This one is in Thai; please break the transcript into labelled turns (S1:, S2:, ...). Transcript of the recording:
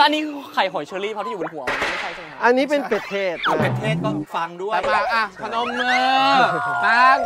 S1: แล้วอันนี้ไข่หอยเชอรี่เพราะที่อยู่บนหัวมันไม่ใช่ใช่ไหม
S2: อันนี้เป็นเป็ดเทศ
S3: เเป็ดเทศก็ฟังด้วย
S4: ไปมาอะพนมมือตั้ง